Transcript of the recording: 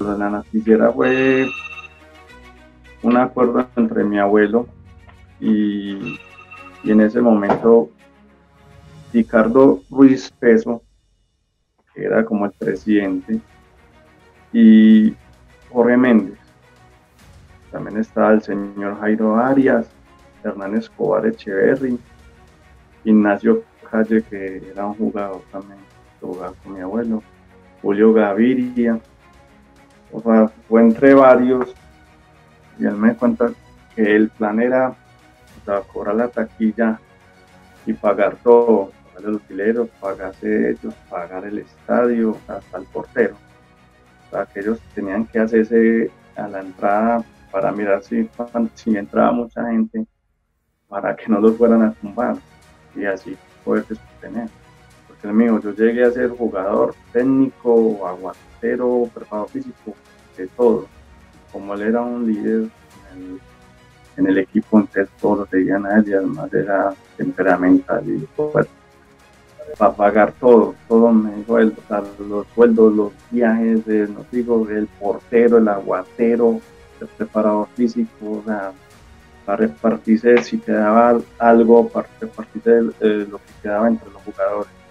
la noticiera fue un acuerdo entre mi abuelo y, en ese momento Ricardo Ruiz Peso, que era como el presidente, y Jorge Méndez. También estaba el señor Jairo Arias, Hernán Escobar Echeverry, Ignacio Calle, que era un jugador también, jugaba con mi abuelo, Julio Gaviria, o sea, fue entre varios, y él me cuenta que el plan era cobrar la taquilla y pagar todo, pagar los utileros, pagarse ellos, pagar el estadio, hasta el portero. O sea, que ellos tenían que hacerse a la entrada para mirar si, si entraba mucha gente, para que no los fueran a tumbar y así poder sostener. Porque el mío, yo llegué a ser jugador técnico, aguatero, preparado físico, de todo. Como él era un líder en el, equipo, entonces todos lo a él y además era temperamental y pues, para pagar todo, todo me dijo él, los sueldos, los viajes, no digo, el portero, el aguatero, el preparador físico, o sea, para repartirse si quedaba algo, para repartirse eh, lo que quedaba entre los jugadores